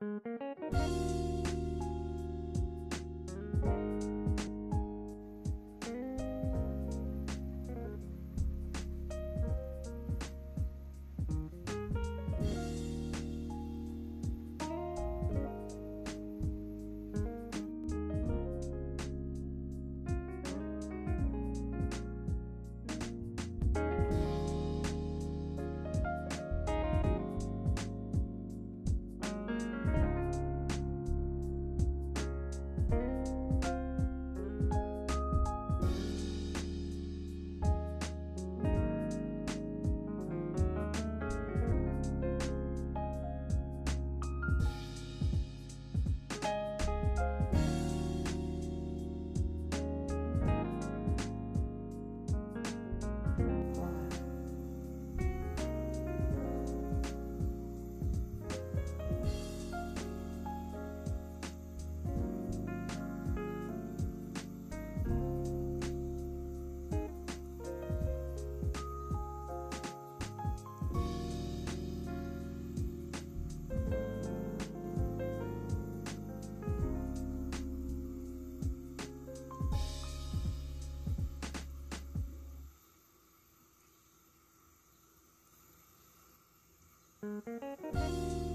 Música Música